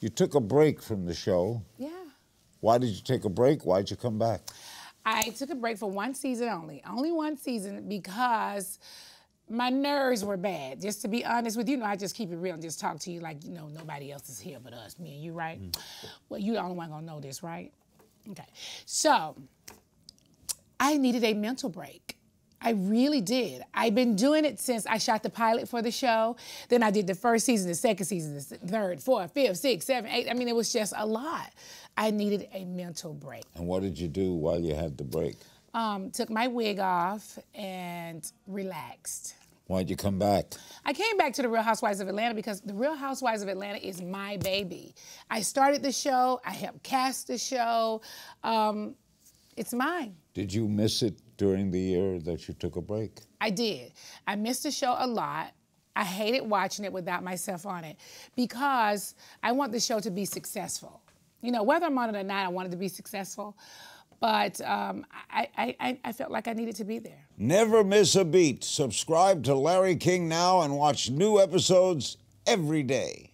You took a break from the show. Yeah. Why did you take a break? Why'd you come back? I took a break for one season only, only one season because my nerves were bad. Just to be honest with you, you know, I just keep it real and just talk to you like you know nobody else is here but us, me and you, right? Mm. Well, you the only one gonna know this, right? Okay, so I needed a mental break. I really did. I've been doing it since I shot the pilot for the show. Then I did the first season, the second season, the third, fourth, fifth, sixth, seventh, eighth. I mean, it was just a lot. I needed a mental break. And what did you do while you had the break? Um, took my wig off and relaxed. Why'd you come back? I came back to the Real Housewives of Atlanta because the Real Housewives of Atlanta is my baby. I started the show. I helped cast the show. Um, it's mine. Did you miss it during the year that you took a break? I did. I missed the show a lot. I hated watching it without myself on it because I want the show to be successful. You know, whether I'm on it or not, I wanted to be successful. But um, I, I, I felt like I needed to be there. Never miss a beat. Subscribe to Larry King now and watch new episodes every day.